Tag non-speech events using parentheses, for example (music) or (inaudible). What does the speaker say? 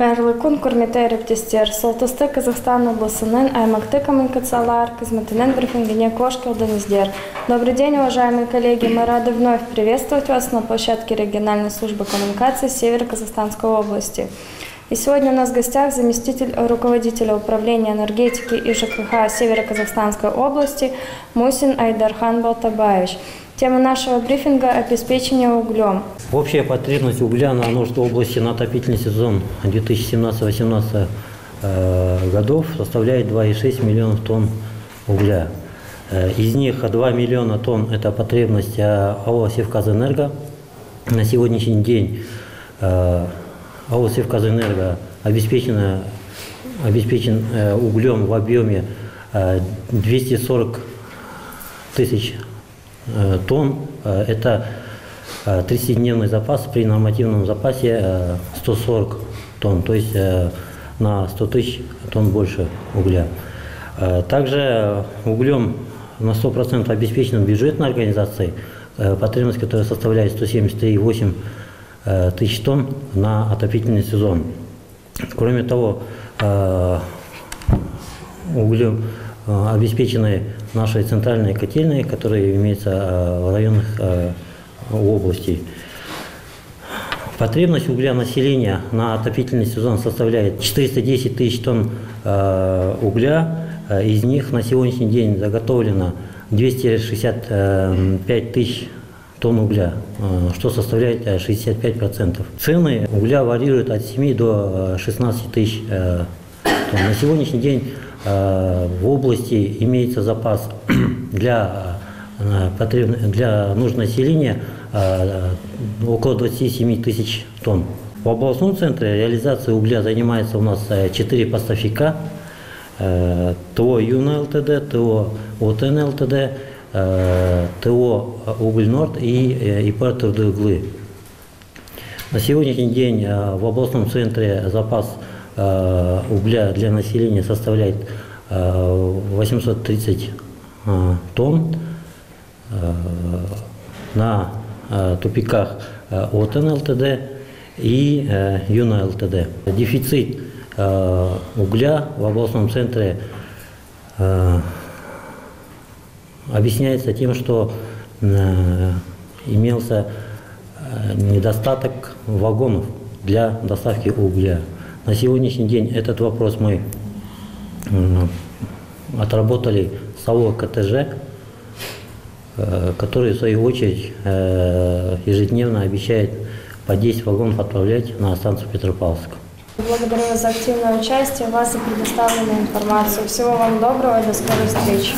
Кайрлы кун курмете рептестер. Солтысты Казахстан обласының аймакты коммуникациялар қызметінің брифингіне кош келдіңіздер. Добрый день, уважаемые коллеги. Мы рады вновь приветствовать вас на площадке региональной службы коммуникации Северо-Казахстанской области. И сегодня у нас в гостях заместитель руководителя управления энергетики и ЖКХ Северо-Казахстанской области Мусин Айдархан Балтабаевич. Тема нашего брифинга – обеспечение углем. Общая потребность угля на Амурской области на отопительный сезон 2017-2018 э, годов составляет 2,6 миллионов тонн угля. Э, из них 2 миллиона тонн – это потребность э, АО «Севказэнерго». На сегодняшний день АО «Севказэнерго» обеспечено, обеспечен углем в объеме 240 тысяч Э, тонн. Э, это 30-дневный э, запас при нормативном запасе 140 тонн, то есть на 100 тысяч тонн больше угля. Также углем на 100% обеспечена бюджетной организацией, потребность которая составляет 173,8 тысяч тонн на отопительный сезон. Кроме того, углем обеспечены нашей центральной котельной, которые имеются э, в районах э, областей. Потребность угля населения на отопительный сезон составляет 410 тысяч тонн э, угля. Из них на сегодняшний день заготовлено 265 тысяч тонн угля, что составляет 65%. Цены угля варьируют от 7 до 16 тысяч. На сегодняшний день Э, в области имеется запас (clears throat) для, э, для нужд населения э, около 27 тысяч тонн. В областном центре реализации угля занимается у нас 4 поставщика. ТО ЛТД, ТО ОТН ЛТД, ТО Уголь Норд и ИП. На сегодняшний день в областном центре запас угля для населения составляет 830 э, э, тонн. На тупиках ОТН ЛТД и Юна ЛТД. Дефицит угля в областном центре объясняется тем, что имелся недостаток вагонов для доставки угля. На сегодняшний день этот вопрос мы отработали с АО КТЖ, э, который в свою очередь э, ежедневно обещает по 10 вагонов отправлять на станцию Петропавловск. Благодарю вас за активное участие, вас и предоставленную информацию. Всего вам доброго и до скорой встречи.